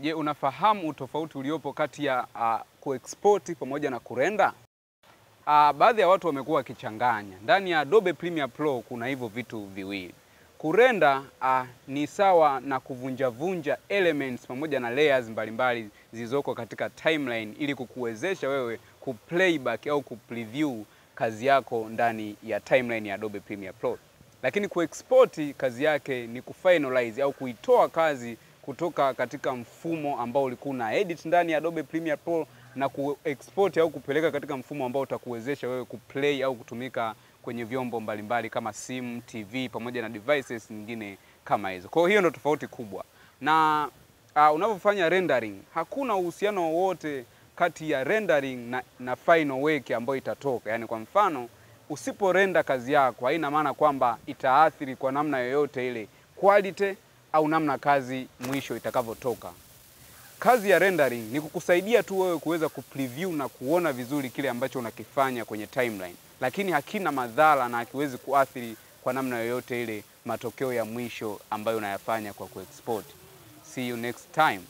Je, unafahamu utofauti uliopo kati ya uh, kuexport pamoja na kurenda? Uh, baadhi ya watu wamekuwa wakichanganya. Ndani ya Adobe Premiere Pro kuna hivyo vitu viwili. Kurenda uh, ni sawa na kuvunjavunja elements pamoja na layers mbalimbali zilizoko katika timeline ili kukuwezesha wewe kuplayback au kupreview kazi yako ndani ya timeline ya Adobe Premiere Pro. Lakini kuexport kazi yake ni kufinalize au kuitoa kazi kutoka katika mfumo ambao ulikuwa una edit ndani ya Adobe Premiere Pro na kuexport au kupeleka katika mfumo ambao utakuwezesha wewe kuplay au kutumika kwenye vyombo mbalimbali kama simu, TV pamoja na devices nyingine kama hizo. Kwa hiyo ndio tofauti kubwa. Na uh, unapofanya rendering hakuna uhusiano wowote kati ya rendering na, na final work ambayo itatoka. Yaani kwa mfano usiporenda kazi yako haina maana kwamba itaathiri kwa namna yoyote ile quality au namna kazi mwisho itakavyotoka. Kazi ya rendering ni kukusaidia tu wewe kuweza kupreview na kuona vizuri kile ambacho unakifanya kwenye timeline, lakini hakina madhara na hakiwezi kuathiri kwa namna yoyote ile matokeo ya mwisho ambayo unayafanya kwa kuexport. See you next time.